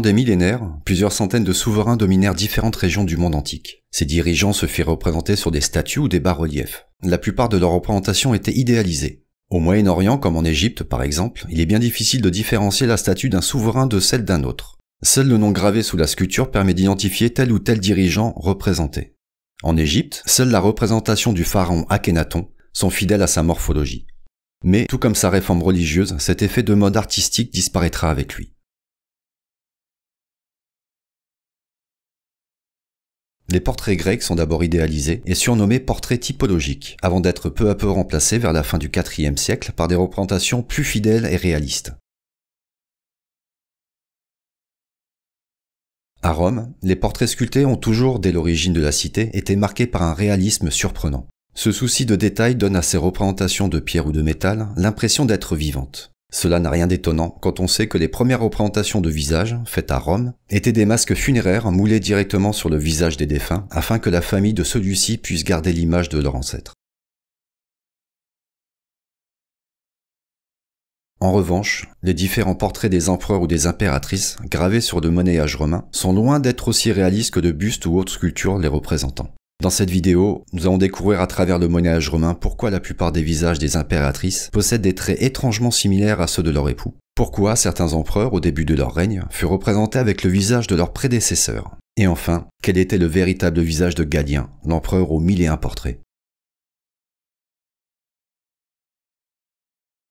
Des millénaires, plusieurs centaines de souverains dominèrent différentes régions du monde antique. Ces dirigeants se firent représenter sur des statues ou des bas-reliefs. La plupart de leurs représentations étaient idéalisées. Au Moyen-Orient, comme en Égypte par exemple, il est bien difficile de différencier la statue d'un souverain de celle d'un autre. Seul le nom gravé sous la sculpture permet d'identifier tel ou tel dirigeant représenté. En Égypte, seule la représentation du pharaon Akhenaton sont fidèles à sa morphologie. Mais, tout comme sa réforme religieuse, cet effet de mode artistique disparaîtra avec lui. Les portraits grecs sont d'abord idéalisés et surnommés portraits typologiques, avant d'être peu à peu remplacés vers la fin du IVe siècle par des représentations plus fidèles et réalistes. À Rome, les portraits sculptés ont toujours, dès l'origine de la cité, été marqués par un réalisme surprenant. Ce souci de détail donne à ces représentations de pierre ou de métal l'impression d'être vivantes. Cela n'a rien d'étonnant quand on sait que les premières représentations de visage, faites à Rome, étaient des masques funéraires moulés directement sur le visage des défunts afin que la famille de celui-ci puisse garder l'image de leur ancêtre. En revanche, les différents portraits des empereurs ou des impératrices gravés sur de monnayage romain sont loin d'être aussi réalistes que de bustes ou autres sculptures les représentant. Dans cette vidéo, nous allons découvrir à travers le monnayage romain pourquoi la plupart des visages des impératrices possèdent des traits étrangement similaires à ceux de leur époux. Pourquoi certains empereurs, au début de leur règne, furent représentés avec le visage de leurs prédécesseurs. Et enfin, quel était le véritable visage de Galien, l'empereur aux mille et un portraits?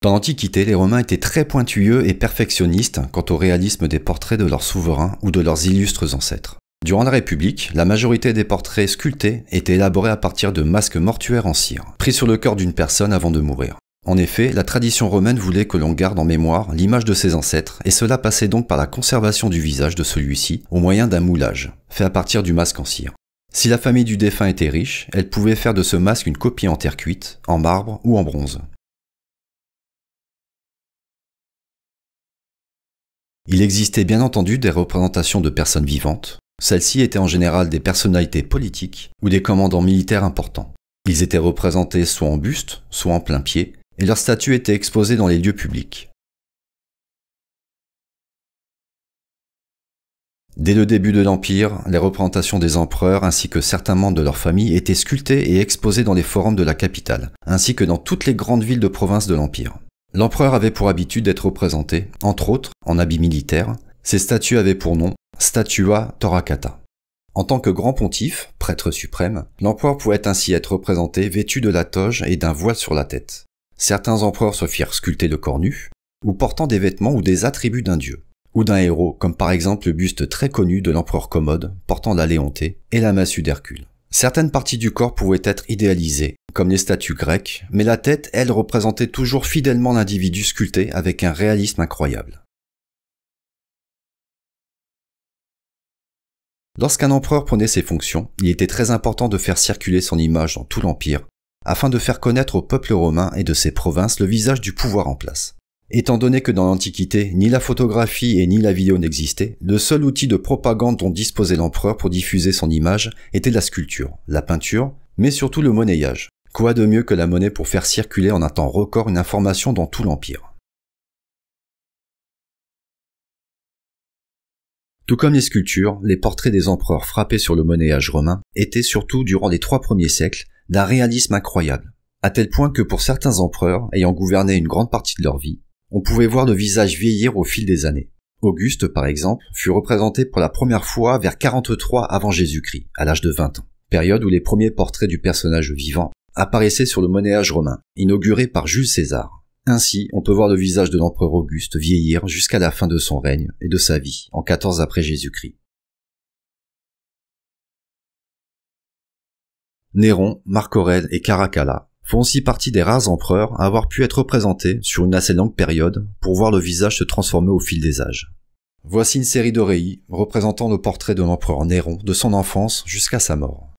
Dans l'Antiquité, les Romains étaient très pointilleux et perfectionnistes quant au réalisme des portraits de leurs souverains ou de leurs illustres ancêtres. Durant la République, la majorité des portraits sculptés étaient élaborés à partir de masques mortuaires en cire, pris sur le corps d'une personne avant de mourir. En effet, la tradition romaine voulait que l'on garde en mémoire l'image de ses ancêtres, et cela passait donc par la conservation du visage de celui-ci au moyen d'un moulage, fait à partir du masque en cire. Si la famille du défunt était riche, elle pouvait faire de ce masque une copie en terre cuite, en marbre ou en bronze. Il existait bien entendu des représentations de personnes vivantes, celles-ci étaient en général des personnalités politiques ou des commandants militaires importants. Ils étaient représentés soit en buste, soit en plein pied, et leurs statues étaient exposées dans les lieux publics. Dès le début de l'Empire, les représentations des empereurs ainsi que certains membres de leur famille étaient sculptées et exposées dans les forums de la capitale, ainsi que dans toutes les grandes villes de province de l'Empire. L'empereur avait pour habitude d'être représenté, entre autres, en habits militaires. Ces statues avaient pour nom Statua Toracata. En tant que grand pontife, prêtre suprême, l'empereur pouvait ainsi être représenté vêtu de la toge et d'un voile sur la tête. Certains empereurs se firent sculpter le corps nu, ou portant des vêtements ou des attributs d'un dieu, ou d'un héros, comme par exemple le buste très connu de l'empereur Commode, portant la Léontée, et la massue d'Hercule. Certaines parties du corps pouvaient être idéalisées, comme les statues grecques, mais la tête, elle, représentait toujours fidèlement l'individu sculpté avec un réalisme incroyable. Lorsqu'un empereur prenait ses fonctions, il était très important de faire circuler son image dans tout l'Empire, afin de faire connaître au peuple romain et de ses provinces le visage du pouvoir en place. Étant donné que dans l'Antiquité, ni la photographie et ni la vidéo n'existaient, le seul outil de propagande dont disposait l'empereur pour diffuser son image était la sculpture, la peinture, mais surtout le monnayage. Quoi de mieux que la monnaie pour faire circuler en un temps record une information dans tout l'Empire? Tout comme les sculptures, les portraits des empereurs frappés sur le monnayage romain étaient surtout durant les trois premiers siècles d'un réalisme incroyable, à tel point que pour certains empereurs ayant gouverné une grande partie de leur vie, on pouvait voir le visage vieillir au fil des années. Auguste, par exemple, fut représenté pour la première fois vers 43 avant Jésus-Christ, à l'âge de 20 ans, période où les premiers portraits du personnage vivant apparaissaient sur le monnayage romain, inauguré par Jules César. Ainsi, on peut voir le visage de l'empereur Auguste vieillir jusqu'à la fin de son règne et de sa vie, en 14 après Jésus-Christ. Néron, Marc Aurèle et Caracalla font aussi partie des rares empereurs à avoir pu être représentés sur une assez longue période pour voir le visage se transformer au fil des âges. Voici une série d'oreilles représentant le portrait de l'empereur Néron de son enfance jusqu'à sa mort.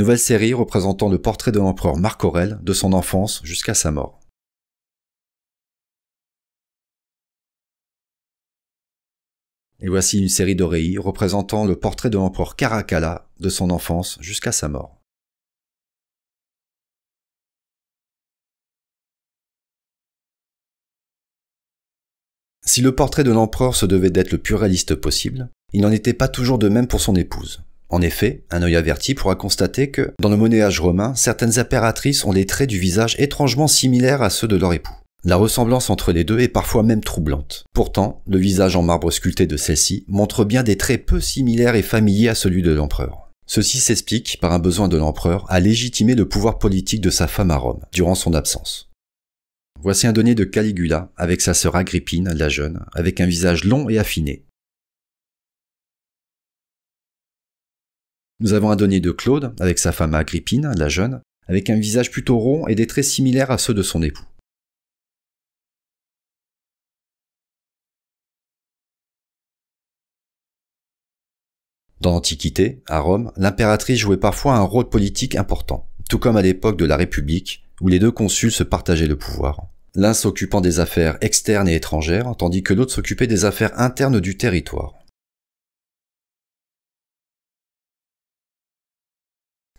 Nouvelle série représentant le portrait de l'empereur Marc Aurèle de son enfance jusqu'à sa mort. Et voici une série d'oreilles représentant le portrait de l'empereur Caracalla de son enfance jusqu'à sa mort. Si le portrait de l'empereur se devait d'être le plus réaliste possible, il n'en était pas toujours de même pour son épouse. En effet, un œil averti pourra constater que, dans le monnayage romain, certaines impératrices ont les traits du visage étrangement similaires à ceux de leur époux. La ressemblance entre les deux est parfois même troublante. Pourtant, le visage en marbre sculpté de celle-ci montre bien des traits peu similaires et familiers à celui de l'empereur. Ceci s'explique par un besoin de l'empereur à légitimer le pouvoir politique de sa femme à Rome, durant son absence. Voici un donné de Caligula, avec sa sœur Agrippine, la jeune, avec un visage long et affiné, Nous avons un donné de Claude, avec sa femme Agrippine, la jeune, avec un visage plutôt rond et des traits similaires à ceux de son époux. Dans l'Antiquité, à Rome, l'impératrice jouait parfois un rôle politique important, tout comme à l'époque de la République, où les deux consuls se partageaient le pouvoir, l'un s'occupant des affaires externes et étrangères, tandis que l'autre s'occupait des affaires internes du territoire.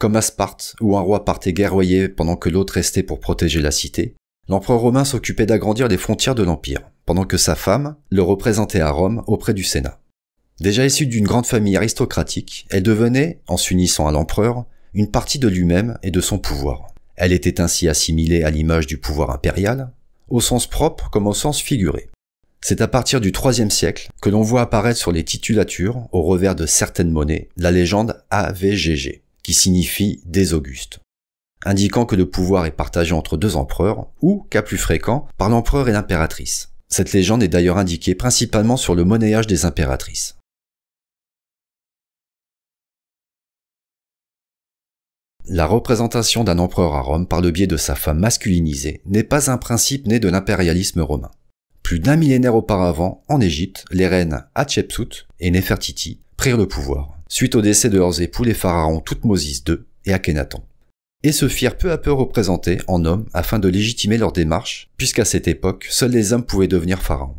Comme à Sparte, où un roi partait guerroyer pendant que l'autre restait pour protéger la cité, l'empereur romain s'occupait d'agrandir les frontières de l'Empire, pendant que sa femme le représentait à Rome auprès du Sénat. Déjà issue d'une grande famille aristocratique, elle devenait, en s'unissant à l'empereur, une partie de lui-même et de son pouvoir. Elle était ainsi assimilée à l'image du pouvoir impérial, au sens propre comme au sens figuré. C'est à partir du IIIe siècle que l'on voit apparaître sur les titulatures, au revers de certaines monnaies, la légende AVGG, signifie des Augustes, indiquant que le pouvoir est partagé entre deux empereurs, ou, cas plus fréquent, par l'empereur et l'impératrice. Cette légende est d'ailleurs indiquée principalement sur le monnayage des impératrices. La représentation d'un empereur à Rome par le biais de sa femme masculinisée n'est pas un principe né de l'impérialisme romain. Plus d'un millénaire auparavant, en Égypte, les reines Hatshepsut et Nefertiti prirent le pouvoir suite au décès de leurs époux les pharaons Toutmosis II et Akhenaton, et se firent peu à peu représenter en hommes afin de légitimer leur démarche, puisqu'à cette époque, seuls les hommes pouvaient devenir pharaons.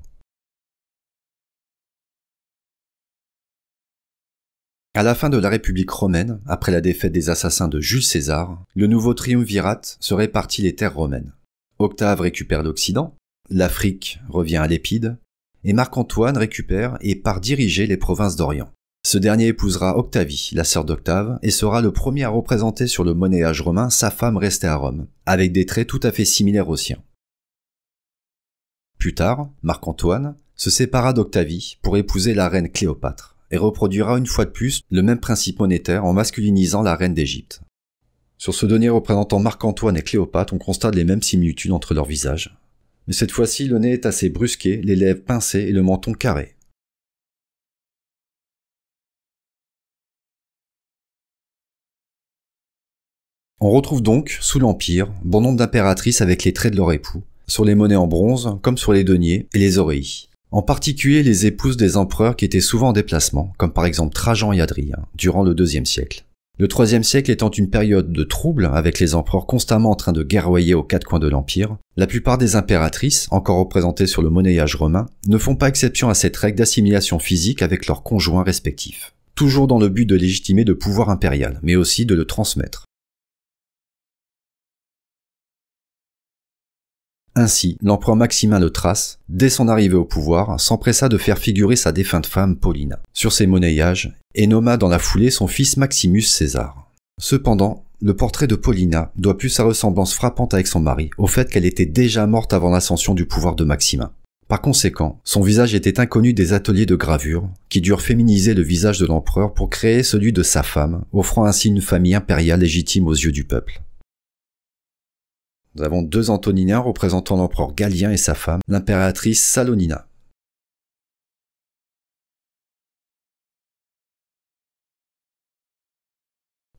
À la fin de la République romaine, après la défaite des assassins de Jules César, le nouveau triumvirat se répartit les terres romaines. Octave récupère l'Occident, l'Afrique revient à l'Épide, et Marc-Antoine récupère et part diriger les provinces d'Orient. Ce dernier épousera Octavie, la sœur d'Octave, et sera le premier à représenter sur le monnayage romain sa femme restée à Rome, avec des traits tout à fait similaires aux siens. Plus tard, Marc-Antoine se sépara d'Octavie pour épouser la reine Cléopâtre, et reproduira une fois de plus le même principe monétaire en masculinisant la reine d'Égypte. Sur ce donné représentant Marc-Antoine et Cléopâtre, on constate les mêmes similitudes entre leurs visages. Mais cette fois-ci, le nez est assez brusqué, les lèvres pincées et le menton carré. On retrouve donc, sous l'Empire, bon nombre d'impératrices avec les traits de leur époux, sur les monnaies en bronze comme sur les deniers et les oreilles. En particulier les épouses des empereurs qui étaient souvent en déplacement, comme par exemple Trajan et Adrien, durant le deuxième siècle. Le troisième siècle étant une période de trouble, avec les empereurs constamment en train de guerroyer aux quatre coins de l'Empire, la plupart des impératrices, encore représentées sur le monnayage romain, ne font pas exception à cette règle d'assimilation physique avec leurs conjoints respectifs. Toujours dans le but de légitimer le pouvoir impérial, mais aussi de le transmettre. Ainsi, l'empereur Maximin le Thrace, dès son arrivée au pouvoir, s'empressa de faire figurer sa défunte femme Paulina sur ses monnayages et nomma dans la foulée son fils Maximus César. Cependant, le portrait de Paulina doit plus sa ressemblance frappante avec son mari au fait qu'elle était déjà morte avant l'ascension du pouvoir de Maximin. Par conséquent, son visage était inconnu des ateliers de gravure, qui durent féminiser le visage de l'empereur pour créer celui de sa femme, offrant ainsi une famille impériale légitime aux yeux du peuple. Nous avons deux Antoniniens représentant l'empereur Galien et sa femme, l'impératrice Salonina.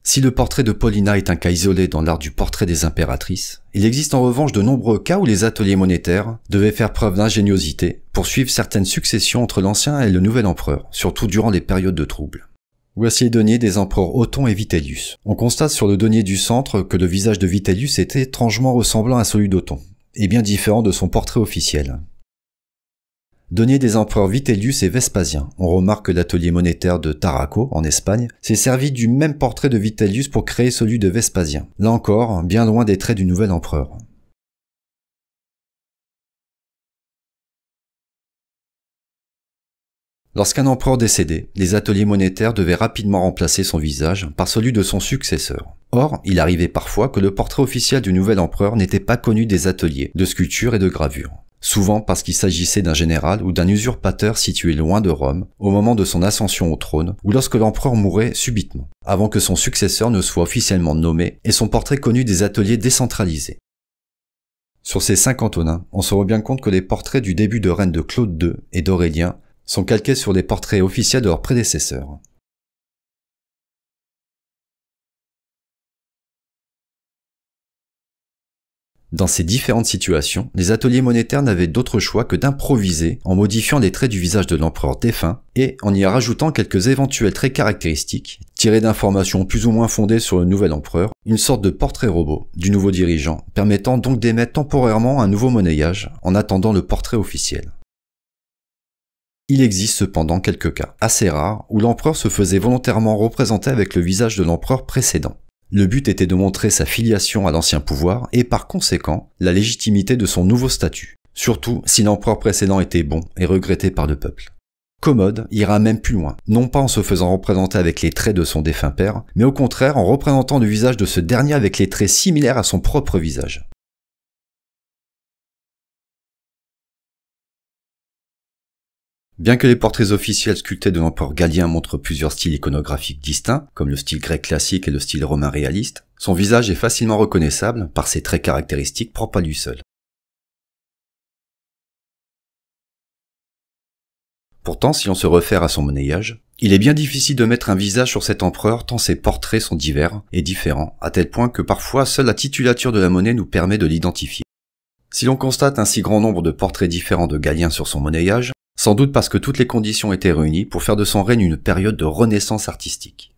Si le portrait de Paulina est un cas isolé dans l'art du portrait des impératrices, il existe en revanche de nombreux cas où les ateliers monétaires devaient faire preuve d'ingéniosité pour suivre certaines successions entre l'ancien et le nouvel empereur, surtout durant les périodes de troubles. Voici les deniers des empereurs Othon et Vitellius. On constate sur le denier du centre que le visage de Vitellius était étrangement ressemblant à celui d'Othon, et bien différent de son portrait officiel. Denier des empereurs Vitellius et Vespasien. On remarque que l'atelier monétaire de Taraco, en Espagne, s'est servi du même portrait de Vitellius pour créer celui de Vespasien. Là encore, bien loin des traits du nouvel empereur. Lorsqu'un empereur décédait, les ateliers monétaires devaient rapidement remplacer son visage par celui de son successeur. Or, il arrivait parfois que le portrait officiel du nouvel empereur n'était pas connu des ateliers de sculpture et de gravure. Souvent parce qu'il s'agissait d'un général ou d'un usurpateur situé loin de Rome, au moment de son ascension au trône, ou lorsque l'empereur mourait subitement, avant que son successeur ne soit officiellement nommé et son portrait connu des ateliers décentralisés. Sur ces cinq Antonins, on se rend bien compte que les portraits du début de règne de Claude II et d'Aurélien sont calqués sur les portraits officiels de leurs prédécesseurs. Dans ces différentes situations, les ateliers monétaires n'avaient d'autre choix que d'improviser en modifiant les traits du visage de l'empereur défunt et en y rajoutant quelques éventuels traits caractéristiques, tirés d'informations plus ou moins fondées sur le nouvel empereur, une sorte de portrait robot du nouveau dirigeant, permettant donc d'émettre temporairement un nouveau monnayage en attendant le portrait officiel. Il existe cependant quelques cas assez rares où l'empereur se faisait volontairement représenter avec le visage de l'empereur précédent. Le but était de montrer sa filiation à l'ancien pouvoir et par conséquent la légitimité de son nouveau statut, surtout si l'empereur précédent était bon et regretté par le peuple. Commode ira même plus loin, non pas en se faisant représenter avec les traits de son défunt père, mais au contraire en représentant le visage de ce dernier avec les traits similaires à son propre visage. Bien que les portraits officiels sculptés de l'empereur Galien montrent plusieurs styles iconographiques distincts, comme le style grec classique et le style romain réaliste, son visage est facilement reconnaissable par ses traits caractéristiques propres à lui seul. Pourtant, si on se réfère à son monnayage, il est bien difficile de mettre un visage sur cet empereur tant ses portraits sont divers et différents, à tel point que parfois seule la titulature de la monnaie nous permet de l'identifier. Si l'on constate un si grand nombre de portraits différents de Galien sur son monnayage, sans doute parce que toutes les conditions étaient réunies pour faire de son règne une période de renaissance artistique.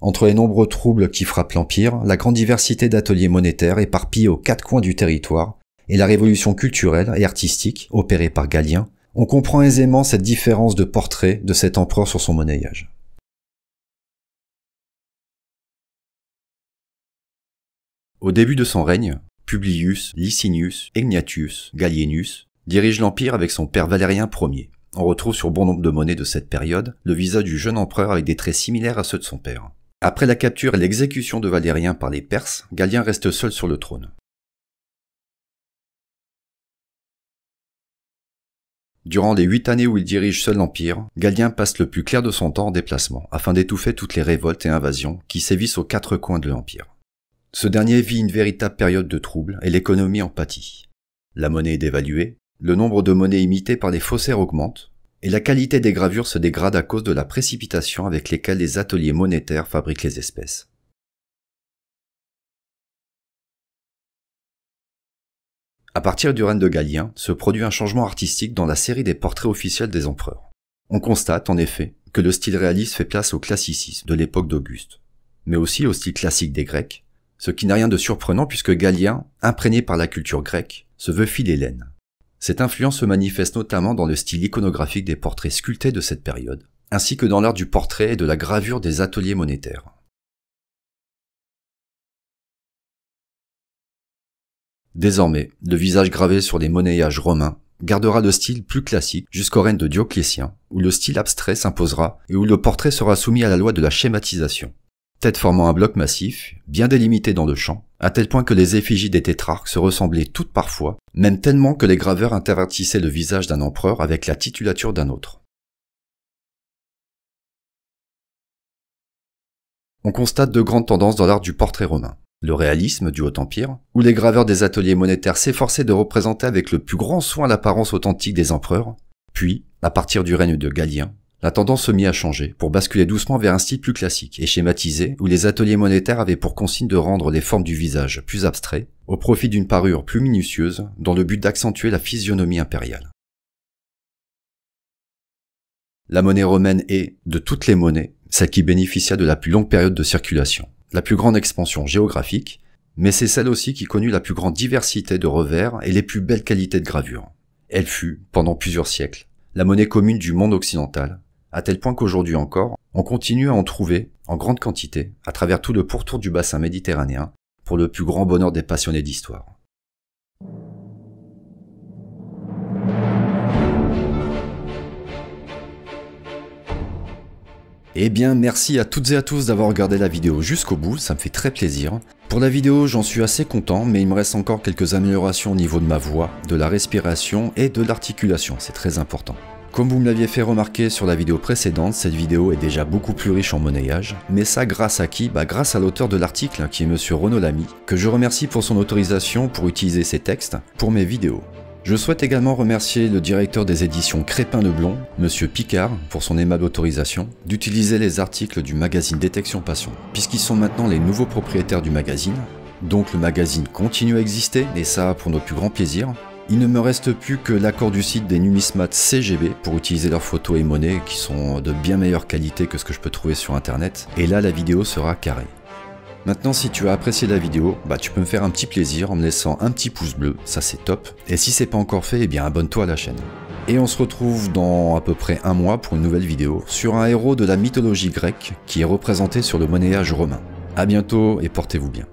Entre les nombreux troubles qui frappent l'Empire, la grande diversité d'ateliers monétaires éparpillés aux quatre coins du territoire, et la révolution culturelle et artistique opérée par Galien, on comprend aisément cette différence de portrait de cet empereur sur son monnayage. Au début de son règne, Publius, Licinius, Egnatius, Gallienus dirige l'Empire avec son père Valérien Ier. On retrouve sur bon nombre de monnaies de cette période le visage du jeune empereur avec des traits similaires à ceux de son père. Après la capture et l'exécution de Valérien par les Perses, Galien reste seul sur le trône. Durant les huit années où il dirige seul l'Empire, Galien passe le plus clair de son temps en déplacement, afin d'étouffer toutes les révoltes et invasions qui sévissent aux quatre coins de l'Empire. Ce dernier vit une véritable période de troubles et l'économie en pâtit. La monnaie est dévaluée, le nombre de monnaies imitées par les faussaires augmente, et la qualité des gravures se dégrade à cause de la précipitation avec lesquelles les ateliers monétaires fabriquent les espèces. À partir du règne de Galien, se produit un changement artistique dans la série des portraits officiels des empereurs. On constate, en effet, que le style réaliste fait place au classicisme de l'époque d'Auguste, mais aussi au style classique des Grecs, ce qui n'a rien de surprenant puisque Galien, imprégné par la culture grecque, se veut philhellène. Cette influence se manifeste notamment dans le style iconographique des portraits sculptés de cette période, ainsi que dans l'art du portrait et de la gravure des ateliers monétaires. Désormais, le visage gravé sur les monnayages romains gardera le style plus classique jusqu'au règne de Dioclétien, où le style abstrait s'imposera et où le portrait sera soumis à la loi de la schématisation tête formant un bloc massif, bien délimité dans le champ, à tel point que les effigies des tétrarques se ressemblaient toutes parfois, même tellement que les graveurs intervertissaient le visage d'un empereur avec la titulature d'un autre. On constate de grandes tendances dans l'art du portrait romain. Le réalisme du Haut Empire, où les graveurs des ateliers monétaires s'efforçaient de représenter avec le plus grand soin l'apparence authentique des empereurs, puis, à partir du règne de Galien, la tendance se mit à changer, pour basculer doucement vers un style plus classique et schématisé, où les ateliers monétaires avaient pour consigne de rendre les formes du visage plus abstraits, au profit d'une parure plus minutieuse, dans le but d'accentuer la physionomie impériale. La monnaie romaine est, de toutes les monnaies, celle qui bénéficia de la plus longue période de circulation, la plus grande expansion géographique, mais c'est celle aussi qui connut la plus grande diversité de revers et les plus belles qualités de gravure. Elle fut, pendant plusieurs siècles, la monnaie commune du monde occidental, à tel point qu'aujourd'hui encore, on continue à en trouver en grande quantité à travers tout le pourtour du bassin méditerranéen pour le plus grand bonheur des passionnés d'histoire. Eh bien merci à toutes et à tous d'avoir regardé la vidéo jusqu'au bout, ça me fait très plaisir. Pour la vidéo j'en suis assez content mais il me reste encore quelques améliorations au niveau de ma voix, de la respiration et de l'articulation, c'est très important. Comme vous me l'aviez fait remarquer sur la vidéo précédente, cette vidéo est déjà beaucoup plus riche en monnayage, mais ça grâce à qui? Bah grâce à l'auteur de l'article, qui est monsieur Renaud Lamy, que je remercie pour son autorisation pour utiliser ses textes pour mes vidéos. Je souhaite également remercier le directeur des éditions Crépin Leblond, monsieur Picard, pour son aimable autorisation, d'utiliser les articles du magazine Détection Passion, puisqu'ils sont maintenant les nouveaux propriétaires du magazine, donc le magazine continue à exister, et ça pour notre plus grand plaisir, il ne me reste plus que l'accord du site des numismates CGB pour utiliser leurs photos et monnaies qui sont de bien meilleure qualité que ce que je peux trouver sur internet. Et là la vidéo sera carrée. Maintenant si tu as apprécié la vidéo, bah tu peux me faire un petit plaisir en me laissant un petit pouce bleu, ça c'est top. Et si c'est pas encore fait, eh bien abonne-toi à la chaîne. Et on se retrouve dans à peu près un mois pour une nouvelle vidéo sur un héros de la mythologie grecque qui est représenté sur le monnayage romain. A bientôt et portez-vous bien.